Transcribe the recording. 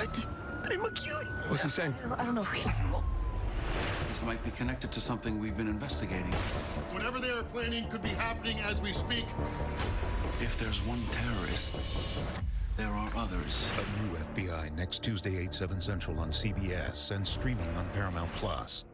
What? What's he saying? I don't, know. He's This might be connected to something we've been investigating. Whatever they are planning could be happening as we speak. If there's one terrorist, there are others. A new FBI next Tuesday, 8, 7 Central on CBS and streaming on Paramount Plus.